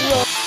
Whoa.